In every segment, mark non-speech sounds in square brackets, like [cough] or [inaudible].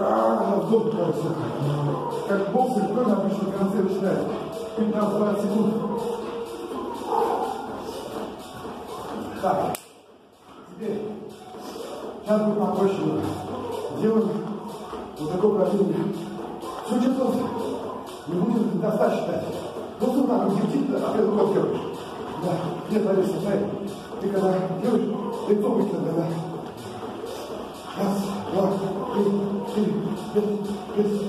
А, как боксер, кто обычно конце начинает. 15 20 секунд. Так. Теперь. Сейчас будет нам проще. Делаем вот такое упражнение. Все часов не будет достаточно считать. Ну, тут надо гибтит, а ты рукой делаешь. Да, нет, Олеся, дай. Ты когда делаешь, лицо быстро, да. Раз, два, три, четыре, пять, пять.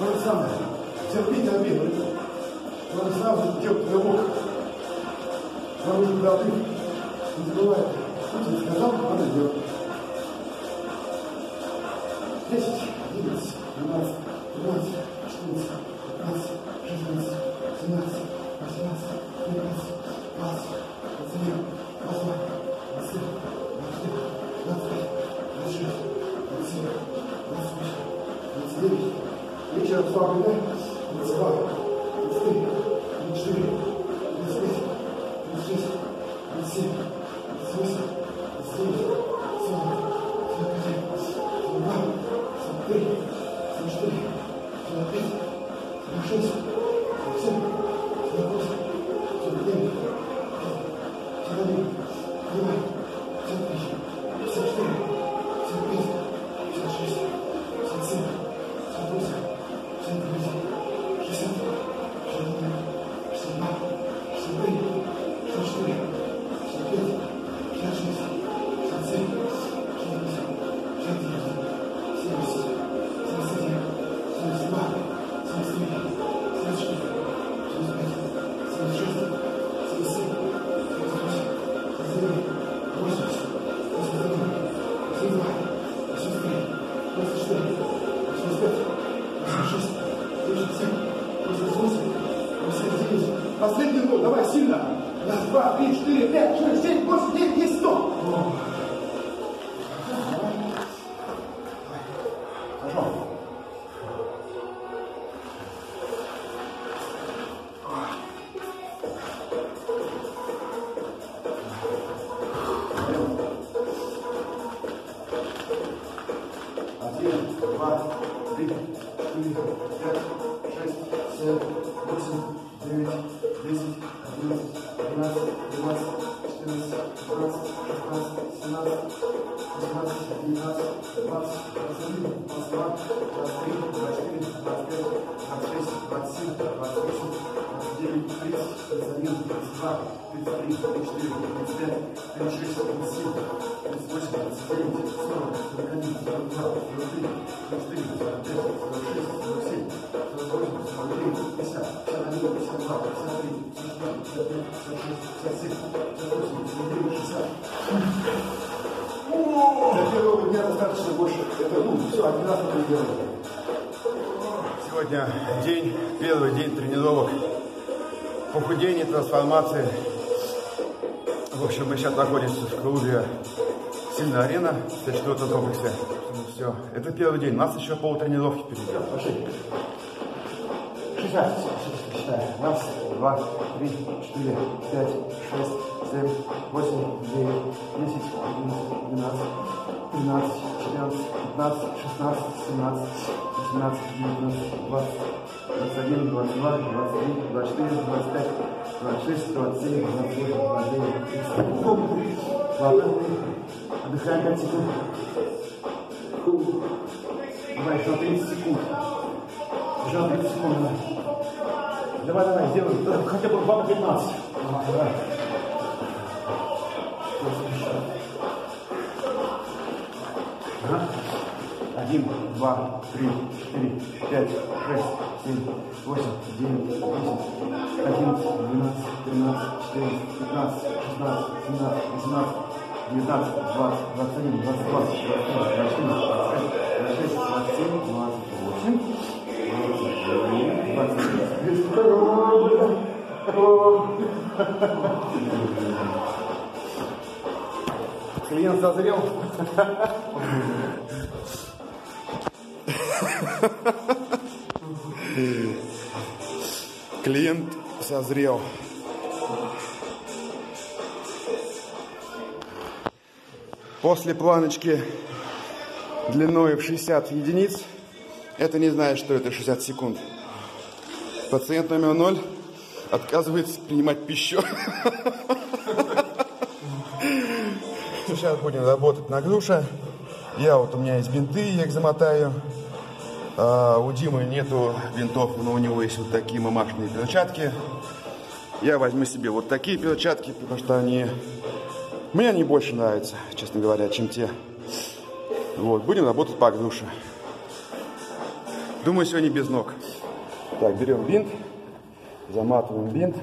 Александр, терпи, терпи. Александр, идет рывок. Ворот голды. Не забывай. Путин сказал, он идет. Десять. Давай, сильно. Раз, два, три, четыре, пять, шесть, семь, восемь, девять, десять, сто. Одиннадцать, двенадцать, тридцать, три, тридцать четыре, тридцать пять, тридцать шесть, тридцать семь, тридцать восемь, тридцать девять, сорок, сорок один, сорок два, сорок три, сорок четыре, сорок пять, сорок шесть, сорок семь, сорок восемь, сорок девять, пятьдесят, пятьдесят один, пятьдесят два, пятьдесят три, пятьдесят четыре, пятьдесят пять, пятьдесят шесть, пятьдесят дня достаточно больше. Это, ну, все, один раз это делаем. Сегодня день, первый день тренировок, похудения, трансформации. В общем, мы сейчас находимся в клубе Сильная арена в 4 комплексе. Все, это первый день. У нас еще полутренировки впереди. Пошли. 60. Считаем. Раз, два, три, четыре, пять, шесть, семь, восемь, девять, десять, одиннадцать, двенадцать, тринадцать, четырнадцать, пятнадцать, шестнадцать, семнадцать, восемнадцать, девятнадцать, двадцать, двадцать один, двадцать два, двадцать три, двадцать четыре, двадцать пять, двадцать шесть, двадцать семь, двадцать восемь, двадцать девять, тридцать. Ладно. Отдыхаем 5 секунд. Давай, еще 30 секунд. Еще 30 секунд. Давай, давай, давай. Да, Хотя бы 2 на 15. Ага, давай. Один, два, три, четыре, пять, шесть, семь, восемь, девять, десять, одиннадцать, двенадцать, тринадцать, четырнадцать, пятнадцать, шестнадцать, семнадцать, восемнадцать, девятнадцать, двадцать, двадцать один, двадцать два, двадцать три, двадцать четыре, двадцать пять, двадцать шесть, двадцать семь, двадцать восемь, двадцать девять, двадцать Клиент созрел. Клиент созрел. После планочки длиной в 60 единиц, это не знает, что это 60 секунд. Пациент номер 0 отказывается принимать пищу. Сейчас будем работать на груше. Я вот у меня есть бинты, я их замотаю. А, у Димы нету бинтов, но у него есть вот такие мамашные перчатки. Я возьму себе вот такие перчатки, потому что они... Мне они больше нравятся, честно говоря, чем те. Вот, будем работать по груше. Думаю, сегодня без ног. Так, берем бинт, заматываем бинт.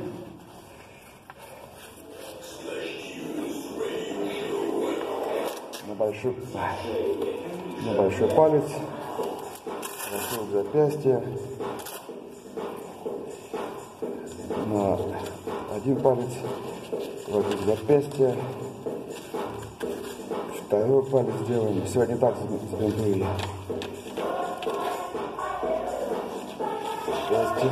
На большой, на большой палец, вокруг запястья, на один палец, вокруг запястья, второй палец делаем. Сегодня так забинтуем. Запястье.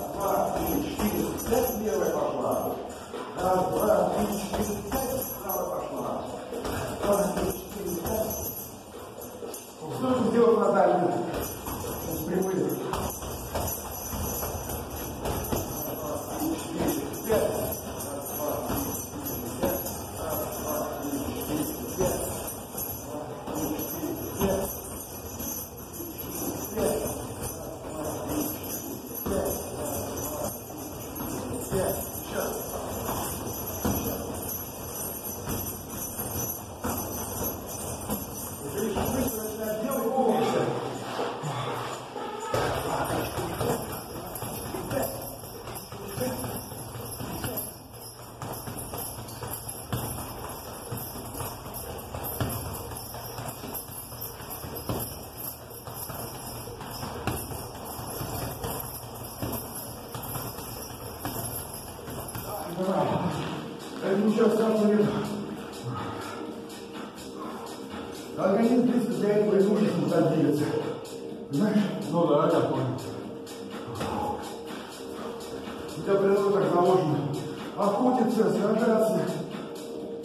пытаться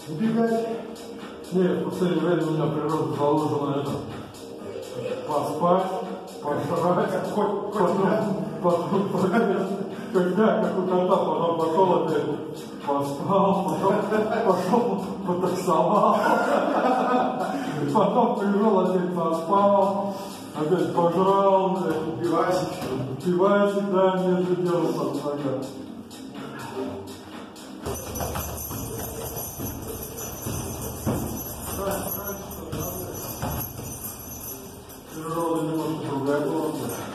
убегать. Нет, в последнее время у меня природа заложена это поспать, пожрать, хоть, потом, потом, потом когда как у кота, потом пошел опять, поспал, потом пошел, потаксовал, потом пришел опять, поспал, опять пожрал, пивасик, пивасик, да, не же делал под. Gracias.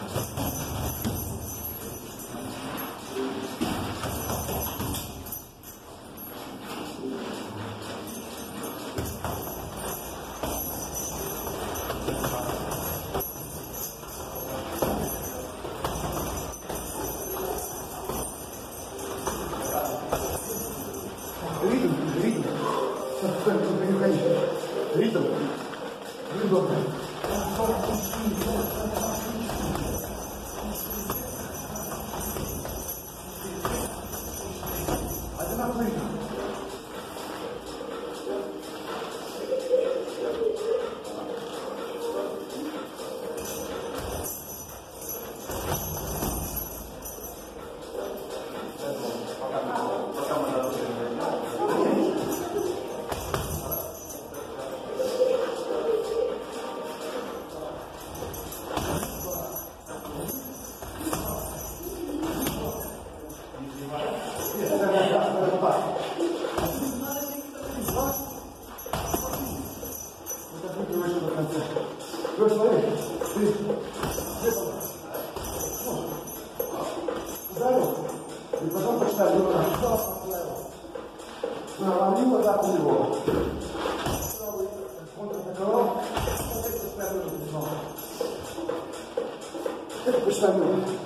It was.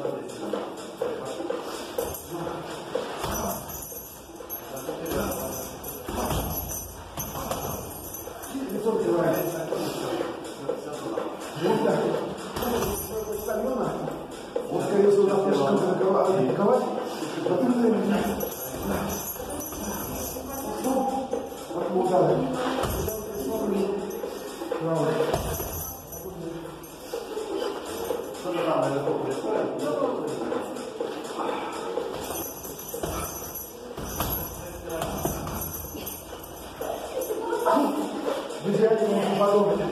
Вы зря не подумали.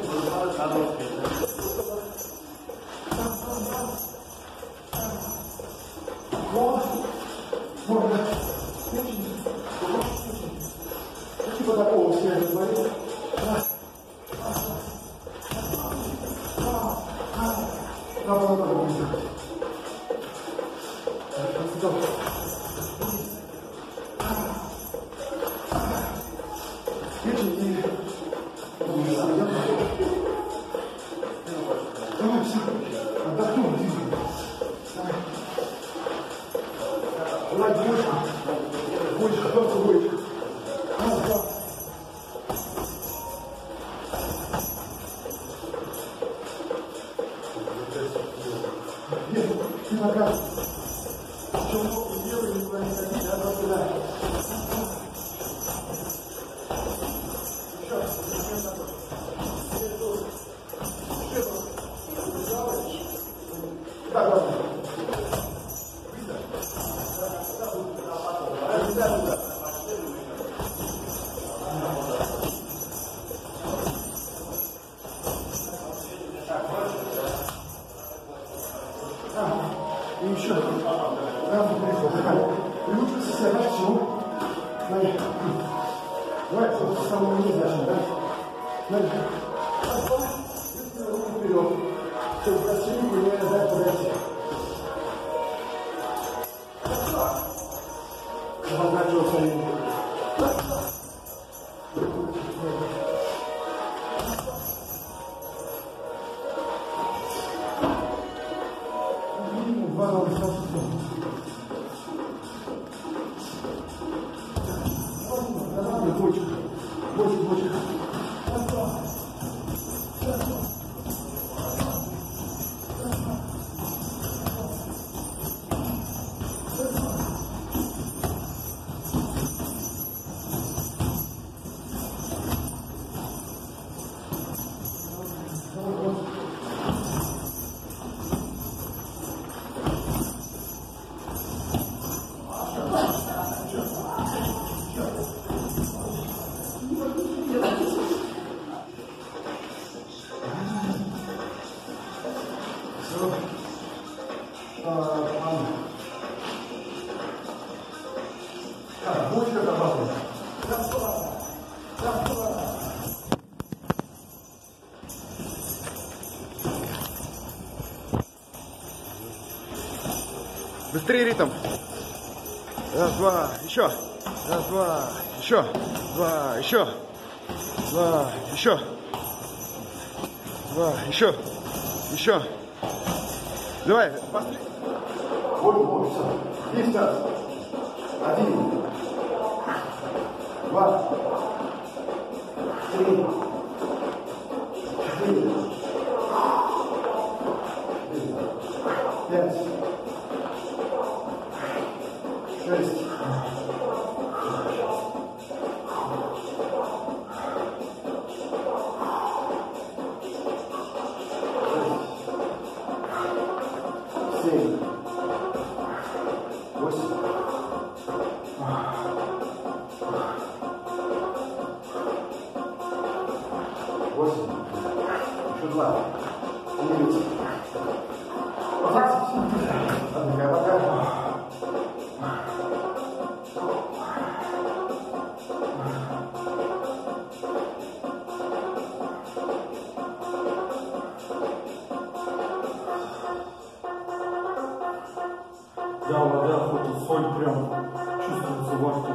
responsibility abraço para esse O último se Sebastião. Olha. Olha, só que está no mundo da Olha. Быстрее ритм. Раз, два, еще. Раз, два, еще. Два, еще. Два, еще. Два, еще. Еще. Давай. Есть раз. Один. Два. Три. favor.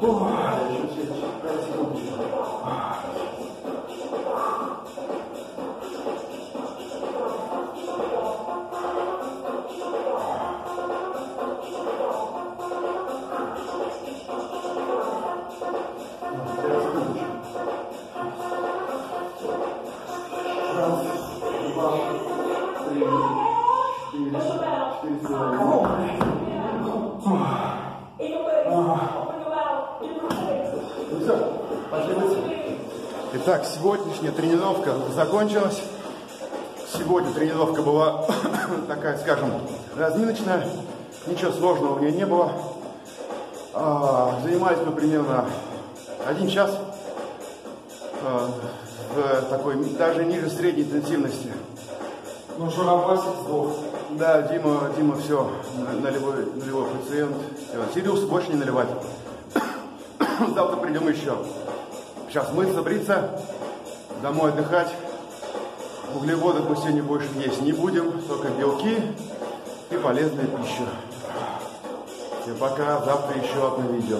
Пять. Итак, сегодняшняя тренировка закончилась. Сегодня тренировка была [coughs] такая, скажем, разминочная. Ничего сложного в ней не было. А, Занимались мы примерно один час а, в такой даже ниже средней интенсивности. Ну, Жиробасик сдох. Да, Дима, Дима, все, нулевой, нулевой пациент. Все. Сириус больше не наливать. [coughs] Завтра придем еще. Сейчас мыться, бриться, домой отдыхать. Углеводов мы сегодня больше есть не будем, только белки и полезная пища. Всем пока, завтра еще одно видео.